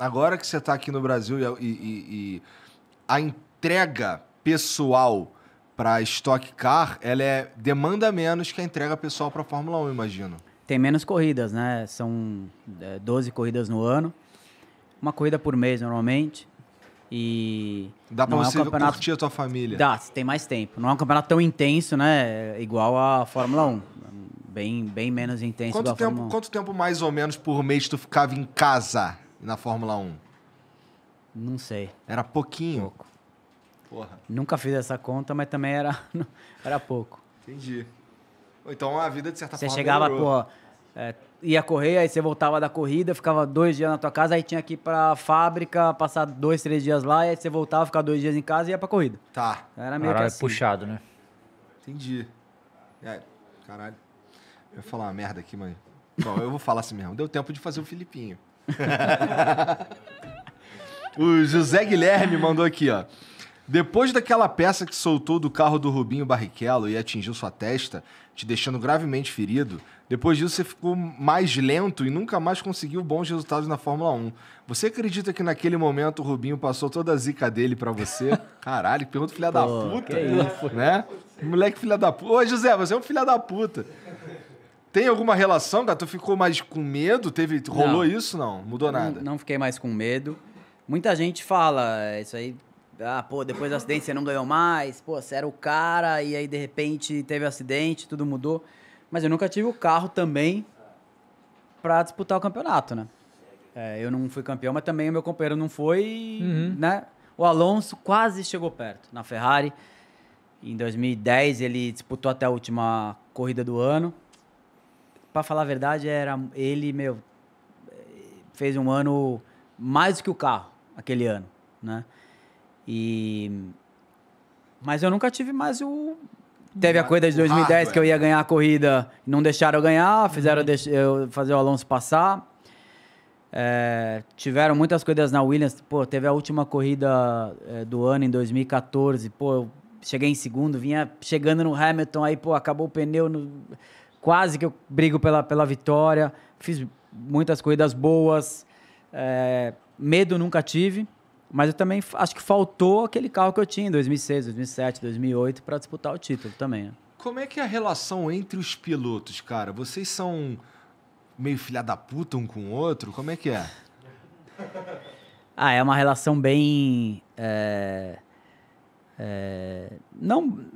agora que você está aqui no Brasil e, e- e a entrega pessoal para Stock Car, ela é demanda menos que a entrega pessoal para Fórmula 1, imagino. Tem menos corridas, né? São é, 12 corridas no ano. Uma corrida por mês, normalmente. E. Dá para não é um você campeonato- curtir a tua família. Dá, você tem mais tempo. Não é um campeonato tão intenso, né? Igual a Fórmula 1. Bem, bem menos intenso Quanto tempo, Fórmula 1. quanto tempo mais ou menos por mês tu ficava em casa na Fórmula 1? Não sei. Era pouquinho. Pouco. Porra, Nunca fiz essa conta, mas também era, era pouco. entendi. Então a vida de certa Você forma chegava, melhorou. pô, é, ia correr, aí você voltava da corrida, ficava dois dias na tua casa, aí tinha que ir pra fábrica, passar dois, três dias lá, e aí você voltava, ficava dois dias em casa e ia pra corrida. Tá, Era meio que Caralho, assim. puxado, né? entendi. É, caralho. Eu ia falar uma merda aqui, mas... Bom, eu vou falar assim mesmo. Deu tempo de fazer o Filipinho. o José Guilherme mandou aqui, ó. Depois daquela peça que soltou do carro do Rubinho Barrichello e atingiu sua testa, te deixando gravemente ferido, depois disso você ficou mais lento e nunca mais conseguiu bons resultados na Fórmula 1. Você acredita que naquele momento o Rubinho passou toda a zica dele pra você? Caralho, que pergunta filha da Pô, puta. que. Né? Moleque filha da puta. Ô, José, você é um filha da puta. Tem alguma relação, cara? Tu ficou mais com medo? Teve, rolou Não. isso? Não, mudou nada. Não, não fiquei mais com medo. Muita gente fala é, isso aí. Ah, pô, depois do acidente você não ganhou mais. Pô, você era o cara e aí de repente teve acidente, tudo mudou. Mas eu nunca tive o carro também pra disputar o campeonato, né? É, eu não fui campeão, mas também o meu companheiro não foi, né? O Alonso quase chegou perto na Ferrari. Em 2010 ele disputou até a última corrida do ano. Pra falar a verdade, era ele, meu, fez um ano mais do que o carro aquele ano, né? E mas eu nunca tive mais o teve a corrida de 2010 que eu ia ganhar a corrida, não deixaram eu ganhar, fizeram eu deix- eu fazer o Alonso passar. É, tiveram muitas corridas na Williams, pô, teve a última corrida é, do ano em 2014, pô, eu cheguei em segundo, vinha chegando no Hamilton, aí, pô, acabou o pneu, no- quase que eu brigo pela, pela vitória, fiz muitas corridas boas, é, medo nunca tive, mas eu também acho que faltou aquele carro que eu tinha em 2006, 2007, 2008 para disputar o título também. né? Como é que é a relação entre os pilotos, cara? Vocês são meio filha da puta um com o outro? Como é que é? Ah, é uma relação bem. é, é, não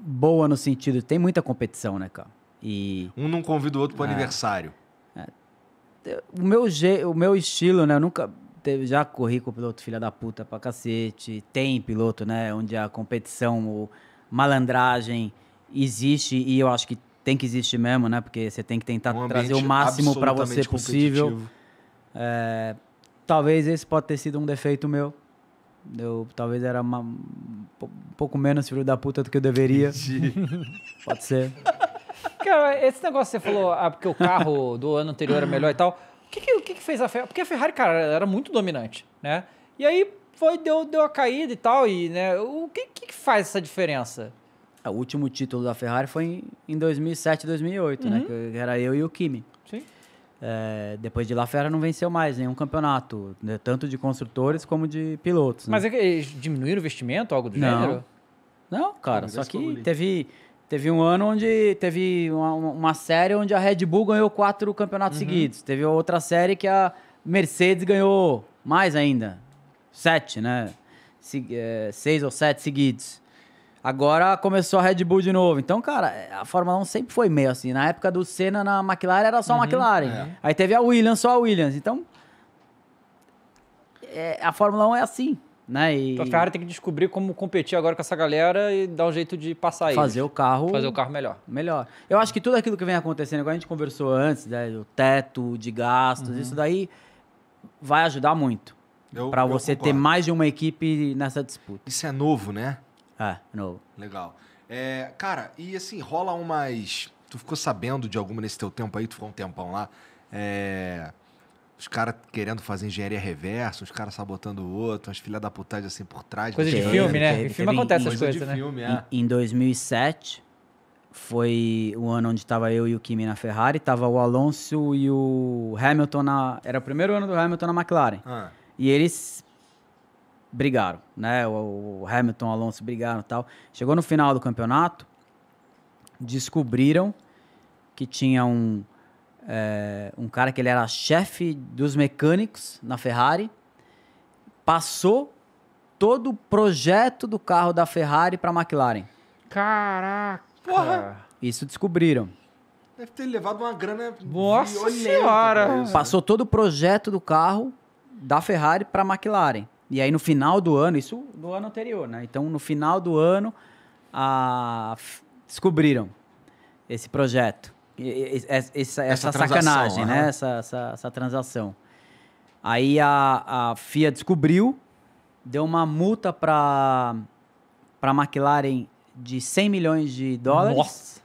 boa no sentido. Tem muita competição, né, cara? E Um não convida o outro pro É. aniversário. o meu, je, o meu estilo, né? Eu nunca. Já corri com piloto filha da puta pra cacete. Tem piloto, né? Onde a competição, o malandragem existe e eu acho que tem que existir mesmo, né? Porque você tem que tentar Um trazer o máximo pra você possível. É, talvez esse pode ter sido um defeito meu. Eu talvez era uma- um um pouco menos filho da puta do que eu deveria. Pode ser. Cara, esse negócio que você falou, ah, porque o carro do ano anterior era melhor e tal. O que que, o que que fez a Ferrari? Porque a Ferrari, cara, era muito dominante, né? E aí foi, deu, deu a caída e tal, e, né? O que, que que faz essa diferença? O último título da Ferrari foi em, em 2007, 2008, né? Que era eu e o Kimi. Sim. É, depois de lá, a Ferrari não venceu mais nenhum campeonato, né? tanto de construtores como de pilotos. né? Mas é que eles diminuíram o investimento, algo do Não. gênero? Não, cara, só que teve, teve um ano onde teve uma, uma série onde a Red Bull ganhou quatro campeonatos seguidos. Teve outra série que a Mercedes ganhou mais ainda. Sete, né? Se- é, seis ou sete seguidos. Agora começou a Red Bull de novo. Então, cara, a Fórmula 1 sempre foi meio assim. Na época do Senna na McLaren era só a McLaren. Aí teve a Williams, só a Williams. Então, é, a Fórmula 1 é assim, né? E Então a Ferrari tem que descobrir como competir agora com essa galera e dar um jeito de passar eles. fazer o carro Fazer o carro melhor. melhor. Eu acho que tudo aquilo que vem acontecendo, igual a gente conversou antes, né, o teto de gastos, Uhum. isso daí vai ajudar muito. Eu você ter mais de uma equipe nessa disputa. Isso é novo, né? É, novo. Legal. É, cara, e assim, rola umas. Tu ficou sabendo de alguma nesse teu tempo aí? Tu ficou um tempão lá. É, Os caras querendo fazer engenharia reversa, os caras sabotando o outro, umas filha da putagem assim por trás. Coisa de filme, né? em filme acontece essas Coisa coisas, né? filme, é. Em, em 2007, foi o ano onde estava eu e o Kimi na Ferrari, tava o Alonso e o Hamilton na. Era o primeiro ano do Hamilton na McLaren. Ah, E eles brigaram, né? O, o Hamilton e o Alonso brigaram e tal. Chegou no final do campeonato, descobriram que tinha um, é, um cara que ele era chefe dos mecânicos na Ferrari, passou todo o projeto do carro da Ferrari para a McLaren. Caraca. Porra. Isso descobriram. deve ter levado uma grana Nossa violenta senhora. né? Passou todo o projeto do carro da Ferrari para a McLaren. E aí no final do ano, isso do ano anterior, né? Então no final do ano, a, descobriram esse projeto, essa, essa, Essa sacanagem, né? Essa, essa, essa transação. Aí a, a FIA descobriu, deu uma multa para para a McLaren de 100 milhões de dólares Nossa.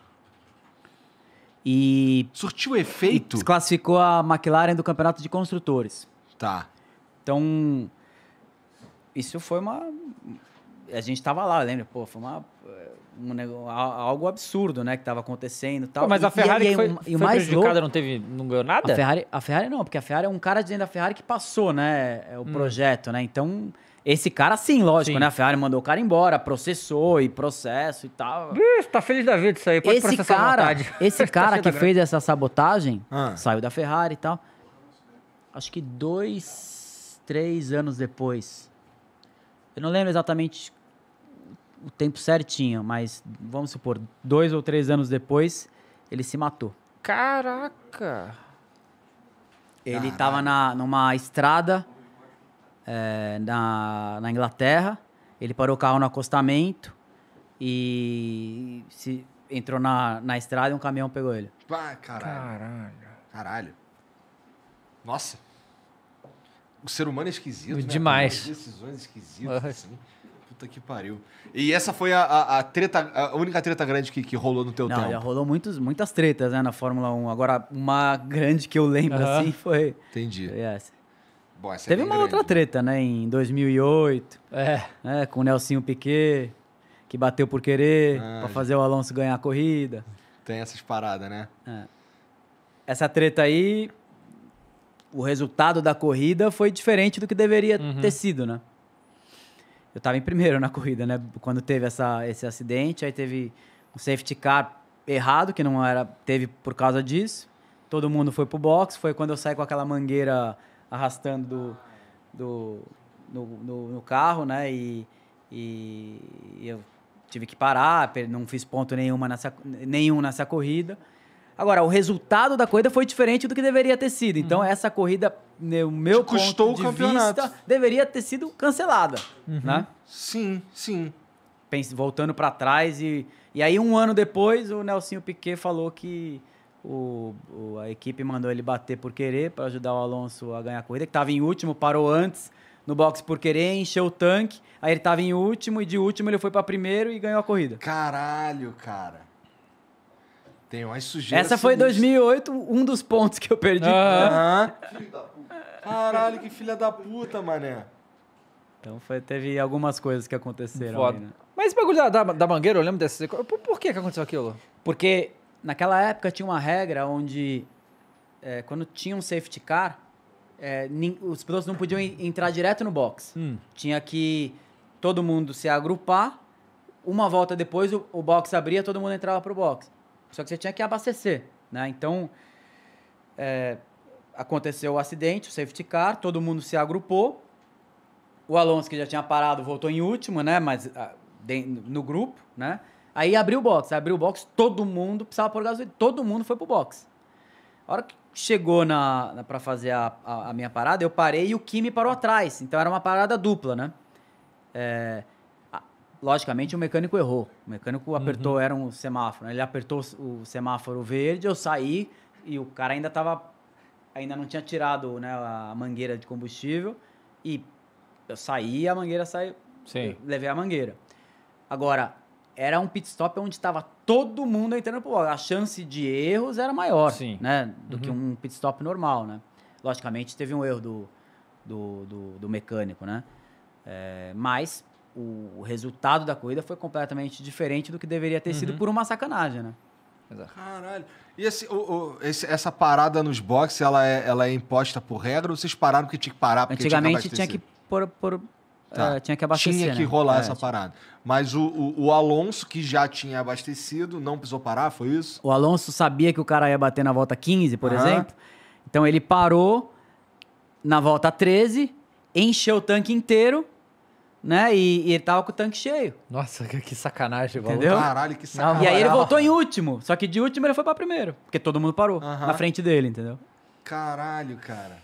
e, Surtiu e efeito? desclassificou a McLaren do campeonato de construtores. Tá. Então, isso foi uma. A gente tava lá, lembra? Pô, foi uma, um algo absurdo, né? Que tava acontecendo e tal. Pô, mas E- a Ferrari e, e, foi, o- e o foi mais prejudicada louco, não teve, não ganhou nada? a Ferrari, a Ferrari não, porque a Ferrari é um cara dentro da Ferrari que passou, né? é O projeto, né? Então, esse cara sim, lógico, Sim. né? A Ferrari mandou o cara embora, processou e processo e tal. Ih, tá feliz da vida isso aí, pode Esse cara, vontade. esse Tá cara que fez essa sabotagem Ah. saiu da Ferrari e tal. Acho que dois, três anos depois. Eu não lembro exatamente o tempo certinho, mas vamos supor, dois ou três anos depois, ele se matou. Caraca. Ele estava na, numa estrada é, na, na Inglaterra. Ele parou o carro no acostamento e se, entrou na, na estrada e um caminhão pegou ele. Ah, caralho. Caralho. Caralho. Nossa. O ser humano é esquisito, né? Demais. Decisões esquisitas, assim. Puta que pariu. E essa foi a, a, a treta, a única treta grande que, que rolou no teu Não, já tempo. rolou muitos, muitas tretas né, na Fórmula 1. Agora, uma grande que eu lembro Aham. assim foi, Entendi. foi essa. Bom, essa é Teve bem uma grande, outra né? treta, né? Em 2008, É. né, com o Nelsinho Piquet, que bateu por querer, Ah, pra já. fazer o Alonso ganhar a corrida. Tem essas paradas, né? Essa treta aí, o resultado da corrida foi diferente do que deveria Uhum. ter sido, né? Eu tava em primeiro na corrida, né? Quando teve essa, esse acidente, aí teve um safety car errado, que não era, teve por causa disso. Todo mundo foi pro box, foi quando eu saí com aquela mangueira arrastando do, do, no, no- no carro, né? E, e eu tive que parar, não fiz ponto nenhuma nessa, nenhum nessa corrida. Agora, o resultado da corrida foi diferente do que deveria ter sido. Então, essa corrida, no meu Te custou ponto o campeonato. vista, deveria ter sido cancelada, né? Sim, sim. Pense- voltando para trás e e aí um ano depois o Nelsinho Piquet falou que o, o- a equipe mandou ele bater por querer para ajudar o Alonso a ganhar a corrida, que estava em último, parou antes no box por querer, encheu o tanque, aí ele estava em último e de último ele foi para primeiro e ganhou a corrida. Caralho, cara. Tem umas sujeiras. Essa foi sinistras. 2008, um dos pontos que eu perdi. Ah. Aham. Caralho, que filha da puta, mané. Então foi, teve algumas coisas que aconteceram Foda. aí, né? Mas esse bagulho da, da, da mangueira, eu lembro desse. Por, por que, que aconteceu aquilo? Porque naquela época tinha uma regra onde, é, quando tinha um safety car, é, nin- os pilotos não podiam en- entrar direto no box. Hum. Tinha que todo mundo se agrupar. Uma volta depois, o, o box abria, todo mundo entrava pro box. Só que você tinha que abastecer, né? Então, é, aconteceu o acidente, o safety car, todo mundo se agrupou. O Alonso, que já tinha parado, voltou em último, né? Mas ah, no grupo, né? Aí abriu o box. Abriu o box, todo mundo precisava pôr gasolina. Todo mundo foi pro box. A hora que chegou na, na, para fazer a, a, a minha parada, eu parei e o Kimi parou atrás. Então era uma parada dupla, né? É, logicamente o mecânico errou. O mecânico apertou, era um semáforo. né? Ele apertou o semáforo verde, eu saí e o cara ainda tava. Ainda não tinha tirado né, a mangueira de combustível. E eu saí a mangueira saiu. Sim. levei a mangueira. Agora, era um pit stop onde estava todo mundo entrando pro. A chance de erros era maior, Sim. né? Do que um pit stop normal, né? Logicamente, teve um erro do, do, do, do mecânico, né? É, mas o resultado da corrida foi completamente diferente do que deveria ter Uhum. sido por uma sacanagem, né? Caralho. E esse, o- o- esse- essa parada nos boxes, ela é, ela é imposta por regra ou vocês pararam porque tinha que parar porque Antigamente tinha tinha que que pôr, pôr- Tá. eh, tinha que abastecer, Tinha que né? rolar É, essa parada. Mas o, o, o Alonso, que já tinha abastecido, não precisou parar, foi isso? O Alonso sabia que o cara ia bater na volta 15, por Aham. exemplo. Então ele parou na volta 13, encheu o tanque inteiro, né? E, e ele tava com o tanque cheio. Nossa, que, que sacanagem. Entendeu? Caralho, que Na sacanagem. E aí ele voltou em último. Só que de último ele foi pra primeiro. Porque todo mundo parou Aham. na frente dele, entendeu? Caralho, cara.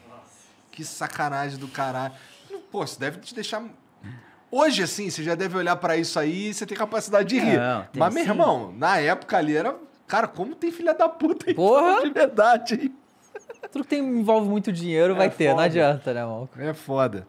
Que sacanagem do caralho. Pô, isso deve te deixar. Hoje, assim, você já deve olhar pra isso aí e você tem capacidade de rir. Não, tem Mas, meu sim. irmão, na época ali era. Cara, como tem filha da puta aí Porra! de verdade, hein? Tudo que tem, envolve muito dinheiro vai ter, não adianta, né, mano? É foda.